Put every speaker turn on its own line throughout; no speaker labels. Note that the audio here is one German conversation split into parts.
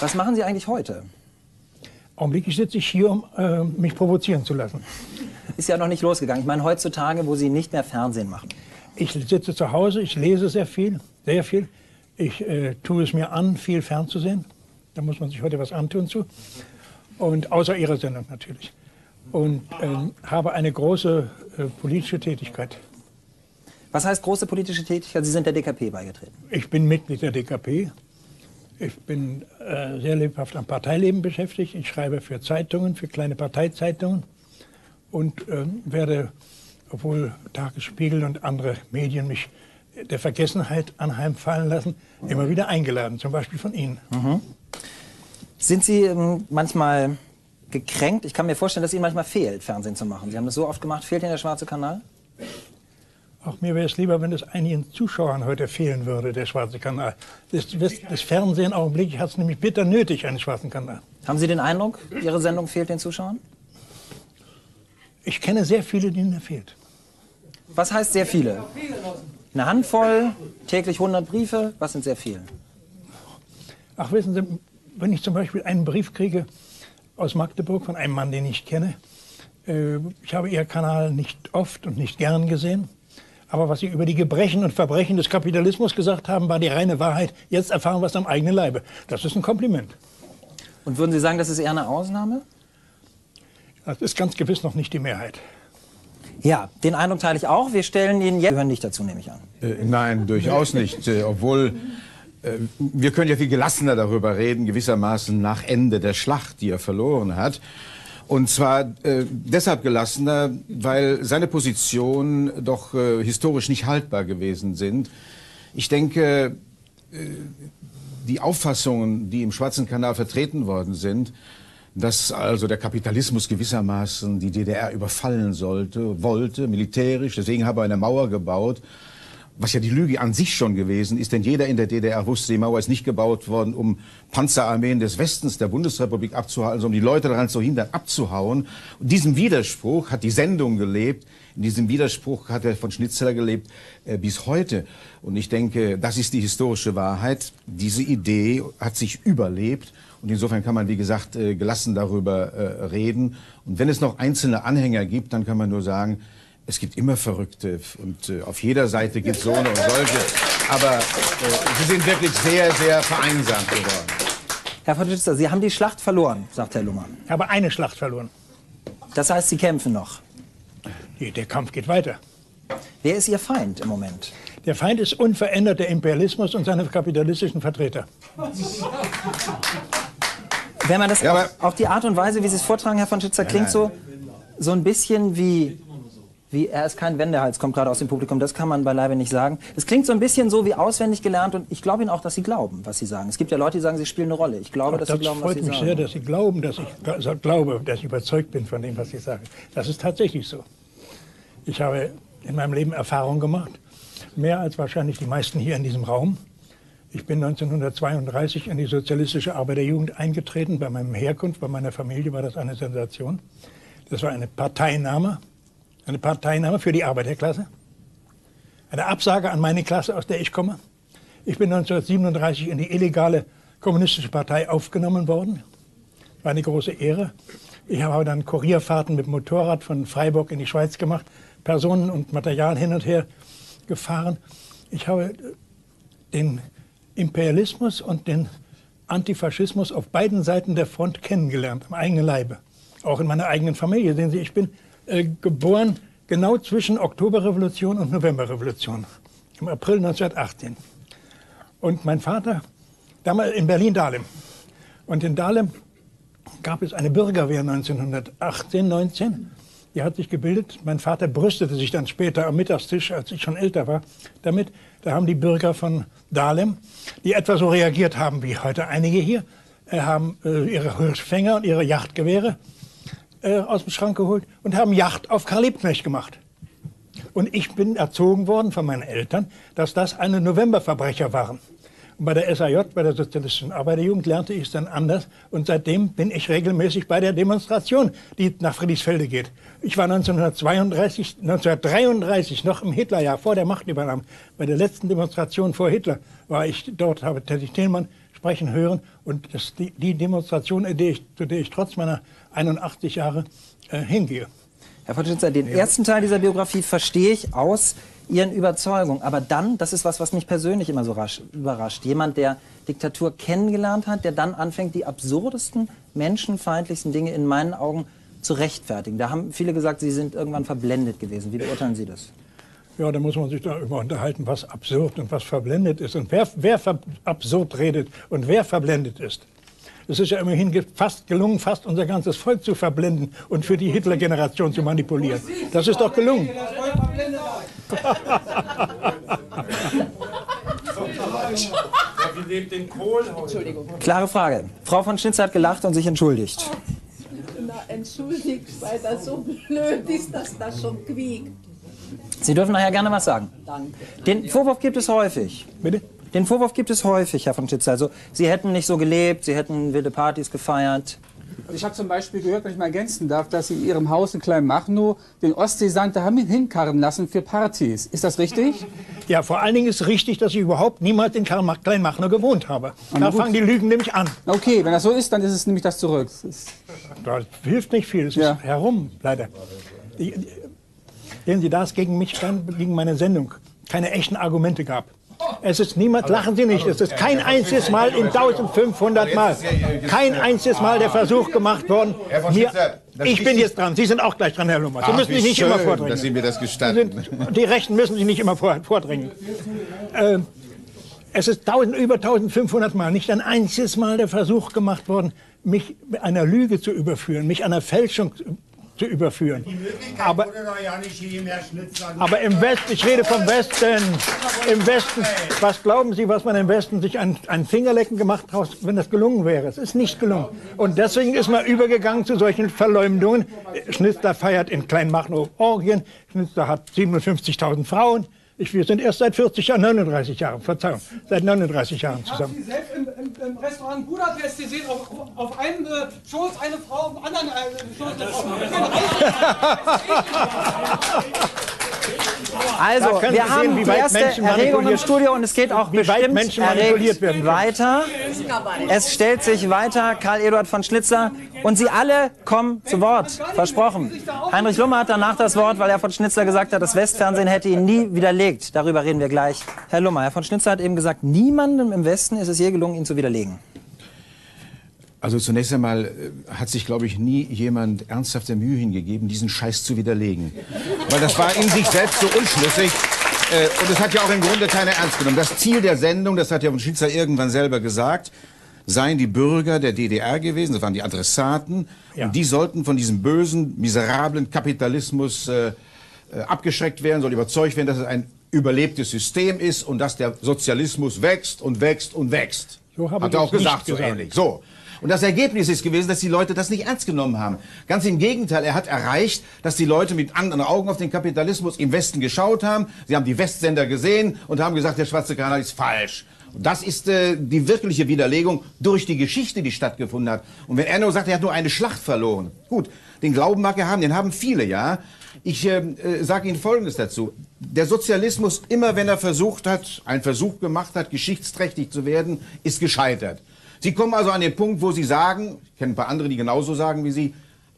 Was machen Sie eigentlich heute?
Augenblicklich sitze ich hier, um äh, mich provozieren zu lassen.
Ist ja noch nicht losgegangen. Ich meine, heutzutage, wo Sie nicht mehr Fernsehen machen.
Ich sitze zu Hause, ich lese sehr viel, sehr viel. Ich äh, tue es mir an, viel fernzusehen. Da muss man sich heute was antun zu. Und außer Ihrer Sendung natürlich. Und ähm, habe eine große äh, politische Tätigkeit.
Was heißt große politische Tätigkeit? Sie sind der DKP beigetreten.
Ich bin Mitglied der DKP. Ich bin äh, sehr lebhaft am Parteileben beschäftigt. Ich schreibe für Zeitungen, für kleine Parteizeitungen und äh, werde, obwohl Tagesspiegel und andere Medien mich der Vergessenheit anheimfallen lassen, immer wieder eingeladen, zum Beispiel von Ihnen. Mhm.
Sind Sie ähm, manchmal gekränkt? Ich kann mir vorstellen, dass Ihnen manchmal fehlt, Fernsehen zu machen. Sie haben das so oft gemacht. Fehlt Ihnen der schwarze Kanal?
Auch mir wäre es lieber, wenn es einigen Zuschauern heute fehlen würde, der schwarze Kanal. Das, das, das Fernsehen augenblicklich hat es nämlich bitter nötig, einen schwarzen Kanal.
Haben Sie den Eindruck, Ihre Sendung fehlt den Zuschauern?
Ich kenne sehr viele, denen er fehlt.
Was heißt sehr viele? Eine Handvoll, täglich 100 Briefe, was sind sehr viele?
Ach, wissen Sie, wenn ich zum Beispiel einen Brief kriege aus Magdeburg von einem Mann, den ich kenne, äh, ich habe Ihr Kanal nicht oft und nicht gern gesehen, aber was Sie über die Gebrechen und Verbrechen des Kapitalismus gesagt haben, war die reine Wahrheit. Jetzt erfahren wir es am eigenen Leibe. Das ist ein Kompliment.
Und würden Sie sagen, das ist eher eine Ausnahme?
Das ist ganz gewiss noch nicht die Mehrheit.
Ja, den Eindruck teile ich auch. Wir stellen Ihnen jetzt. Sie hören nicht dazu, nehme ich an.
Äh, nein, durchaus nicht. Äh, obwohl äh, wir können ja viel gelassener darüber reden, gewissermaßen nach Ende der Schlacht, die er verloren hat. Und zwar äh, deshalb gelassener, weil seine Positionen doch äh, historisch nicht haltbar gewesen sind. Ich denke, äh, die Auffassungen, die im Schwarzen Kanal vertreten worden sind, dass also der Kapitalismus gewissermaßen die DDR überfallen sollte, wollte, militärisch, deswegen habe er eine Mauer gebaut, was ja die Lüge an sich schon gewesen ist, denn jeder in der DDR wusste, die Mauer ist nicht gebaut worden, um Panzerarmeen des Westens der Bundesrepublik abzuhalten, sondern um die Leute daran zu hindern, abzuhauen. Und diesem Widerspruch hat die Sendung gelebt, in diesem Widerspruch hat er von Schnitzeler gelebt äh, bis heute. Und ich denke, das ist die historische Wahrheit. Diese Idee hat sich überlebt. Und insofern kann man, wie gesagt, äh, gelassen darüber äh, reden. Und wenn es noch einzelne Anhänger gibt, dann kann man nur sagen, es gibt immer Verrückte und äh, auf jeder Seite gibt es so eine und solche. Aber äh, sie sind wirklich sehr, sehr vereinsamt geworden.
Herr Vorsitzender, Sie haben die Schlacht verloren, sagt Herr Luhmann.
Ich habe eine Schlacht verloren.
Das heißt, Sie kämpfen noch.
Der Kampf geht weiter.
Wer ist Ihr Feind im Moment?
Der Feind ist unverändert der Imperialismus und seine kapitalistischen Vertreter.
Wenn man das ja, auch, auch, die Art und Weise, wie Sie es vortragen, Herr von Schützer, klingt so, so ein bisschen wie wie er ist kein Wendehals, kommt gerade aus dem Publikum, das kann man beileibe nicht sagen. Es klingt so ein bisschen so wie auswendig gelernt und ich glaube Ihnen auch, dass Sie glauben, was Sie sagen. Es gibt ja Leute, die sagen, Sie spielen eine Rolle. Ich glaube, dass
das
Sie glauben,
was Sie sagen. Das freut mich sehr, dass Sie glauben, dass ich glaube, dass ich überzeugt bin von dem, was Sie sagen. Das ist tatsächlich so. Ich habe in meinem Leben Erfahrung gemacht, mehr als wahrscheinlich die meisten hier in diesem Raum. Ich bin 1932 in die sozialistische Arbeiterjugend eingetreten. Bei meinem Herkunft, bei meiner Familie war das eine Sensation. Das war eine Parteinahme eine Parteinahme für die Arbeiterklasse, eine Absage an meine Klasse, aus der ich komme. Ich bin 1937 in die illegale kommunistische Partei aufgenommen worden. War eine große Ehre. Ich habe dann Kurierfahrten mit Motorrad von Freiburg in die Schweiz gemacht, Personen und Material hin und her gefahren. Ich habe den Imperialismus und den Antifaschismus auf beiden Seiten der Front kennengelernt, am eigenen Leibe. Auch in meiner eigenen Familie. Sehen Sie, ich bin äh, geboren genau zwischen Oktoberrevolution und Novemberrevolution, im April 1918. Und mein Vater, damals in Berlin-Dahlem. Und in Dahlem gab es eine Bürgerwehr 1918, 19. Die hat sich gebildet. Mein Vater brüstete sich dann später am Mittagstisch, als ich schon älter war, damit. Da haben die Bürger von Dahlem, die etwa so reagiert haben wie heute einige hier, äh, haben äh, ihre Hirschfänger und ihre Yachtgewehre äh, aus dem Schrank geholt und haben Yacht auf Karl Liebknecht gemacht. Und ich bin erzogen worden von meinen Eltern, dass das eine Novemberverbrecher waren. Und bei der SAJ, bei der Sozialistischen Arbeiterjugend, lernte ich es dann anders. Und seitdem bin ich regelmäßig bei der Demonstration, die nach Friedrichsfelde geht. Ich war 1932, 1933, noch im Hitlerjahr, vor der Machtübernahme, bei der letzten Demonstration vor Hitler, war ich dort, habe Teddy Thielmann sprechen hören. Und das, die, die Demonstration, die ich, zu der ich trotz meiner 81 Jahre äh, hingehe.
Herr von Schützer, den ja. ersten Teil dieser Biografie verstehe ich aus Ihren Überzeugungen. Aber dann, das ist was, was mich persönlich immer so rasch, überrascht. Jemand, der Diktatur kennengelernt hat, der dann anfängt, die absurdesten, menschenfeindlichsten Dinge in meinen Augen zu rechtfertigen. Da haben viele gesagt, Sie sind irgendwann verblendet gewesen. Wie beurteilen Sie das?
Ja, da muss man sich darüber unterhalten, was absurd und was verblendet ist und wer, wer absurd redet und wer verblendet ist. Es ist ja immerhin fast gelungen, fast unser ganzes Volk zu verblenden und für die Hitler-Generation zu manipulieren. Das ist doch gelungen.
Klare Frage. Frau von Schnitzer hat gelacht und sich entschuldigt.
Na, entschuldigt, weil das so blöd ist, dass das schon quiekt.
Sie dürfen nachher gerne was sagen.
Danke.
Den Vorwurf gibt es häufig.
Bitte?
Den Vorwurf gibt es häufig, Herr von Schitzer. Also, Sie hätten nicht so gelebt, Sie hätten wilde Partys gefeiert.
Ich habe zum Beispiel gehört, wenn ich mal ergänzen darf, dass Sie in Ihrem Haus in Kleinmachnow den Ostseesand haben hinkarren lassen für Partys. Ist das richtig?
Ja, vor allen Dingen ist richtig, dass ich überhaupt niemals in Kleinmachnow gewohnt habe. Da fangen die Lügen nämlich an.
Okay, wenn das so ist, dann ist es nämlich das zurück. Das,
das hilft nicht viel, es ja. ist herum, leider. Sehen Sie, da es gegen mich, gegen meine Sendung keine echten Argumente gab, es ist niemand, lachen Sie nicht, es ist kein einziges Mal in 1500 Mal, kein einziges Mal der Versuch gemacht worden, mir, ich bin jetzt dran, Sie sind auch gleich dran, Herr Lummer. Sie müssen sich nicht immer vordringen.
Dass Sie mir das gestatten.
die Rechten müssen sich nicht immer vordringen. Äh, es ist 1000, über 1500 Mal, nicht ein einziges Mal der Versuch gemacht worden, mich einer Lüge zu überführen, mich einer Fälschung zu überführen. Aber, aber im Westen, ich rede vom Westen, im Westen, was glauben Sie, was man im Westen sich ein, ein Fingerlecken gemacht hat, wenn das gelungen wäre? Es ist nicht gelungen. Und deswegen ist man übergegangen zu solchen Verleumdungen. Schnitzler feiert in Kleinmachnow Orgien, Schnitzler hat 57.000 Frauen. Ich, wir sind erst seit 40 Jahren, 39 Jahren, Verzeihung, seit 39 Jahren zusammen.
Haben Sie selbst im, im, im Restaurant Budapest gesehen, auf, auf einem äh, Schoß eine Frau, auf dem anderen äh, Schoß eine Frau.
Also, wir sehen, haben die erste Menschen Erregung im Studio und es geht auch bestimmt
werden
weiter. Es stellt sich weiter Karl Eduard von Schnitzler und Sie alle kommen zu Wort. Versprochen. Heinrich Lummer hat danach das Wort, weil er von Schnitzler gesagt hat, das Westfernsehen hätte ihn nie widerlegt. Darüber reden wir gleich. Herr Lummer, Herr von Schnitzler hat eben gesagt, niemandem im Westen ist es je gelungen, ihn zu widerlegen.
Also zunächst einmal äh, hat sich, glaube ich, nie jemand ernsthaft der Mühe hingegeben, diesen Scheiß zu widerlegen. Weil das war in sich selbst so unschlüssig. Äh, und es hat ja auch im Grunde keiner ernst genommen. Das Ziel der Sendung, das hat ja von Schitzer irgendwann selber gesagt, seien die Bürger der DDR gewesen, das waren die Adressaten, ja. und die sollten von diesem bösen, miserablen Kapitalismus äh, äh abgeschreckt werden, soll überzeugt werden, dass es ein überlebtes System ist und dass der Sozialismus wächst und wächst und wächst. So hat er auch gesagt, so gesagt. ähnlich. So. Und das Ergebnis ist gewesen, dass die Leute das nicht ernst genommen haben. Ganz im Gegenteil, er hat erreicht, dass die Leute mit anderen Augen auf den Kapitalismus im Westen geschaut haben. Sie haben die Westsender gesehen und haben gesagt, der schwarze Kanal ist falsch. Und das ist äh, die wirkliche Widerlegung durch die Geschichte, die stattgefunden hat. Und wenn er nur sagt, er hat nur eine Schlacht verloren. Gut, den Glauben mag er haben, den haben viele, ja. Ich äh, äh, sage Ihnen Folgendes dazu. Der Sozialismus, immer wenn er versucht hat, einen Versuch gemacht hat, geschichtsträchtig zu werden, ist gescheitert. Sie kommen also an den Punkt, wo Sie sagen, ich kenne ein paar andere, die genauso sagen wie Sie,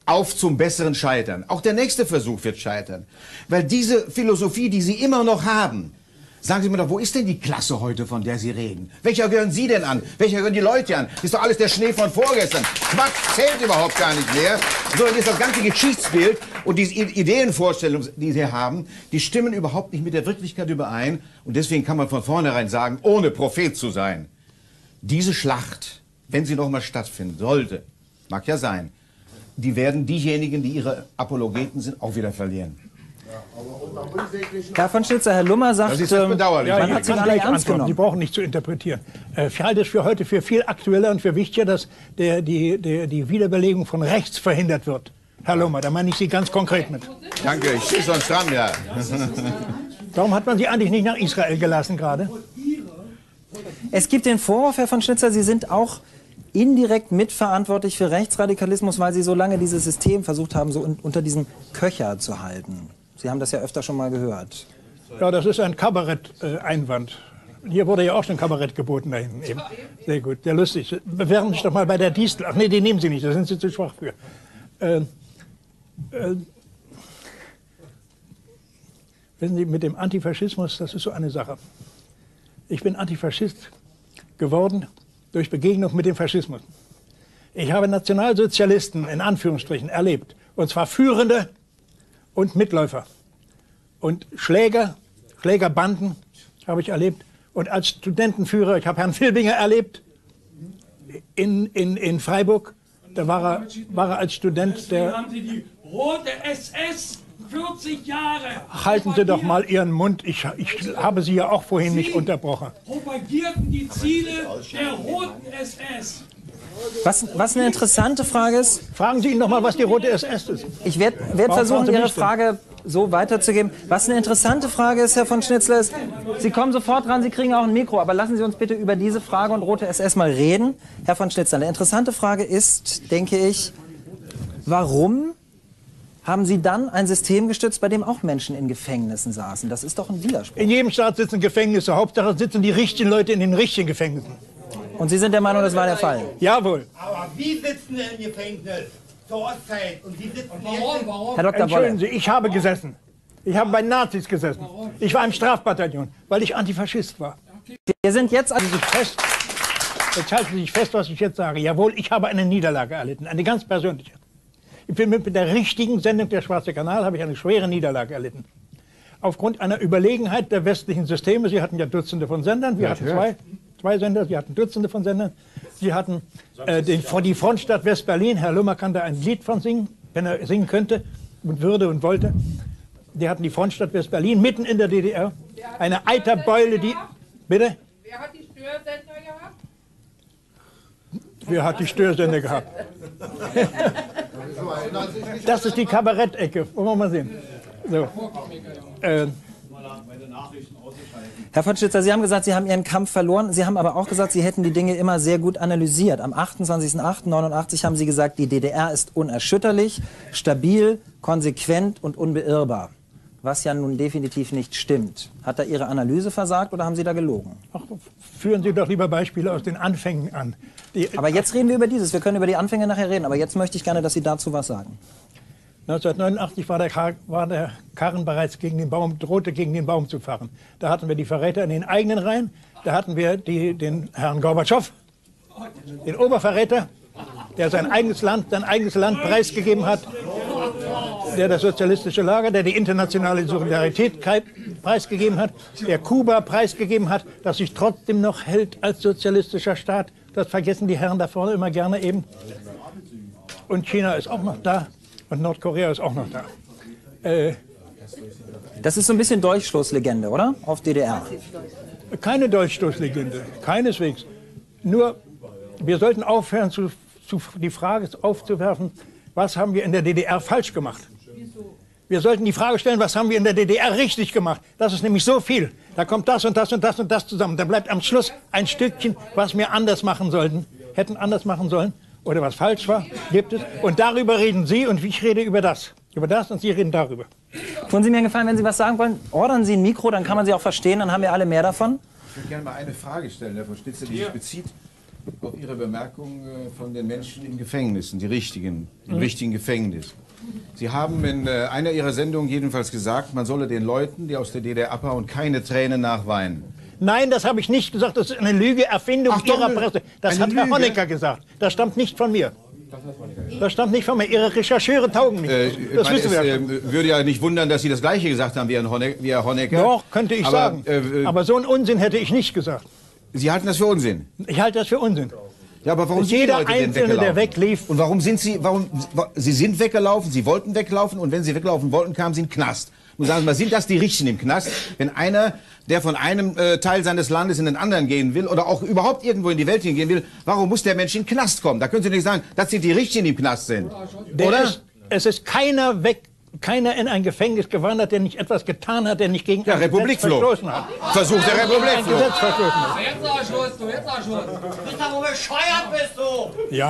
auf zum besseren Scheitern. Auch der nächste Versuch wird scheitern. Weil diese Philosophie, die Sie immer noch haben, Sagen Sie mir doch, wo ist denn die Klasse heute, von der Sie reden? Welcher gehören Sie denn an? Welcher gehören die Leute an? Ist doch alles der Schnee von vorgestern. Quatsch zählt überhaupt gar nicht mehr. Sondern ist das ganze Geschichtsbild und diese Ideenvorstellungen, die Sie haben, die stimmen überhaupt nicht mit der Wirklichkeit überein. Und deswegen kann man von vornherein sagen, ohne Prophet zu sein, diese Schlacht, wenn sie noch mal stattfinden sollte, mag ja sein, die werden diejenigen, die ihre Apologeten sind, auch wieder verlieren.
Herr von Schnitzer, Herr Lummer sagt, das ist das ähm, bedauerlich.
man hat sie gar nicht ernst genommen. Sie brauchen nicht zu interpretieren. Äh, ich halte es für heute für viel aktueller und für wichtiger, dass der, die, der, die Wiederbelegung von rechts verhindert wird. Herr Lummer, da meine ich Sie ganz konkret mit.
Danke, ich stehe sonst dran, ja.
Warum hat man Sie eigentlich nicht nach Israel gelassen gerade?
Es gibt den Vorwurf, Herr von Schnitzer, Sie sind auch indirekt mitverantwortlich für Rechtsradikalismus, weil Sie so lange dieses System versucht haben, so un unter diesem Köcher zu halten. Sie haben das ja öfter schon mal gehört.
Ja, das ist ein Kabarett-Einwand. Hier wurde ja auch schon Kabarett geboten da hinten. Sehr gut, sehr lustig. Bewerben Sie sich doch mal bei der Distel. Ach nee, die nehmen Sie nicht, da sind Sie zu schwach für. Äh, äh, wissen Sie, mit dem Antifaschismus, das ist so eine Sache. Ich bin Antifaschist geworden durch Begegnung mit dem Faschismus. Ich habe Nationalsozialisten in Anführungsstrichen erlebt. Und zwar Führende und Mitläufer. Und Schläger, Schlägerbanden habe ich erlebt. Und als Studentenführer, ich habe Herrn Filbinger erlebt in, in, in Freiburg. Da war er, war er als Student der.
die rote SS 40 Jahre.
Halten Sie doch mal Ihren Mund. Ich, ich habe Sie ja auch vorhin nicht
Sie
unterbrochen.
propagierten die Ziele der roten SS.
Was, was eine interessante Frage ist,
Fragen Sie ihn noch mal, was die rote SS ist.
ich werde werd versuchen,
Sie
Ihre? Frage so weiterzugeben. Was eine interessante Frage ist, Herr von Schnitzler, ist, Sie kommen sofort ran, Sie kriegen auch ein Mikro, aber lassen Sie uns bitte über diese Frage und Rote SS mal reden. Herr von Schnitzler, eine interessante Frage ist, denke ich, warum haben Sie dann ein System gestützt, bei dem auch Menschen in Gefängnissen saßen? Das ist doch ein Widerspruch.
In jedem Staat sitzen Gefängnisse. Hauptsache sitzen die richtigen Leute in den richtigen Gefängnissen.
Und Sie sind der Meinung, das war der Fall?
Jawohl.
Aber wie sitzen wir im Gefängnis zur Ostzeit und wie sitzen jetzt?
Herr Dr.
Entschuldigen. Sie, ich habe gesessen. Ich habe bei Nazis gesessen. Ich war im Strafbataillon, weil ich Antifaschist war.
Wir sind jetzt...
Halten Sie sich fest. Jetzt halten Sie sich fest, was ich jetzt sage. Jawohl, ich habe eine Niederlage erlitten, eine ganz persönliche. Ich bin mit der richtigen Sendung der Schwarze Kanal habe ich eine schwere Niederlage erlitten. Aufgrund einer Überlegenheit der westlichen Systeme. Sie hatten ja Dutzende von Sendern, wir hatten zwei, zwei Sender, Sie hatten Dutzende von Sendern. Sie hatten äh, den, die Frontstadt West-Berlin. Herr Lummer kann da ein Lied von singen, wenn er singen könnte und würde und wollte. Die hatten die Frontstadt West-Berlin mitten in der DDR. Eine Eiterbeule, die. Bitte?
Wer hat die Störsender gehabt?
Wer hat die Störsender gehabt? Das ist die Kabarettecke. Wollen wir mal sehen. So. Äh,
Herr von Schützer, Sie haben gesagt, Sie haben Ihren Kampf verloren. Sie haben aber auch gesagt, Sie hätten die Dinge immer sehr gut analysiert. Am 28.08.89 haben Sie gesagt, die DDR ist unerschütterlich, stabil, konsequent und unbeirrbar. Was ja nun definitiv nicht stimmt. Hat da Ihre Analyse versagt oder haben Sie da gelogen?
ach, führen Sie doch lieber Beispiele aus den Anfängen an.
Aber jetzt reden wir über dieses. Wir können über die Anfänge nachher reden. Aber jetzt möchte ich gerne, dass Sie dazu was sagen.
1989 war der, Kar war der Karren bereits gegen den Baum, drohte gegen den Baum zu fahren. Da hatten wir die Verräter in den eigenen Reihen. Da hatten wir die, den Herrn Gorbatschow, den Oberverräter, der sein eigenes Land, sein eigenes Land preisgegeben hat, der das sozialistische Lager, der die internationale Solidarität preisgegeben hat, der Kuba preisgegeben hat, das sich trotzdem noch hält als sozialistischer Staat. Das vergessen die Herren da vorne immer gerne eben. Und China ist auch noch da und Nordkorea ist auch noch da. Äh,
Das ist so ein bisschen Durchschlusslegende, oder? Auf DDR.
keine Dolchstoßlegende, keineswegs. Nur, wir sollten aufhören, zu, zu, die Frage aufzuwerfen, was haben wir in der DDR falsch gemacht? Wir sollten die Frage stellen, was haben wir in der DDR richtig gemacht? Das ist nämlich so viel. Da kommt das und das und das und das zusammen. Da bleibt am Schluss ein Stückchen, was wir anders machen sollten, hätten anders machen sollen oder was falsch war, gibt es. Und darüber reden Sie und ich rede über das. Über das und Sie reden darüber.
Tun Sie mir einen Gefallen, wenn Sie was sagen wollen, ordern Sie ein Mikro, dann kann man Sie auch verstehen, dann haben wir alle mehr davon.
Ich würde gerne mal eine Frage stellen, Herr von Stitzer, die sich bezieht auf Ihre Bemerkung äh, von den Menschen in Gefängnissen, die richtigen, im richtigen Gefängnis. Sie haben in äh, einer Ihrer Sendungen jedenfalls gesagt, man solle den Leuten, die aus der DDR abhauen, keine Tränen nachweinen.
Nein, das habe ich nicht gesagt. Das ist eine Lüge, Erfindung
Ach doch,
Ihrer Presse. Das hat Herr
Lüge?
Honecker gesagt. Das stammt nicht von mir. Das stammt nicht von mir. Ihre Rechercheure taugen nicht.
Äh,
das
ich meine,
wissen wir ja
äh,
schon.
würde ja nicht wundern, dass Sie das Gleiche gesagt haben wie Herr Honecker. Wie Herr Honecker.
Doch, könnte ich
Aber,
sagen.
Äh,
Aber so einen Unsinn hätte ich nicht gesagt.
Sie halten das für Unsinn.
Ich halte das für Unsinn.
Ja, aber warum
Ist
sind die
jeder
Leute
Einzelne, der weglief-
Und warum sind Sie, warum, wa- Sie sind weggelaufen, Sie wollten weglaufen und wenn Sie weglaufen wollten, kamen Sie in den Knast. Nun sagen Sie mal, sind das die Richtigen im Knast? Wenn einer, der von einem äh, Teil seines Landes in den anderen gehen will oder auch überhaupt irgendwo in die Welt hingehen will, warum muss der Mensch in den Knast kommen? Da können Sie nicht sagen, das sind die Richtigen, im Knast sind.
Der
Oder?
Ist, es ist keiner weg, keiner in ein Gefängnis gewandert, der nicht etwas getan hat, der nicht gegen
Ja,
ein
Republik
Gesetz verstoßen hat.
Versuch der Republik
Ein. Gesetz verstoßen hat.
Jetzt Schluss, du, jetzt Schluss.
Bist du bescheuert bist du?
Ja.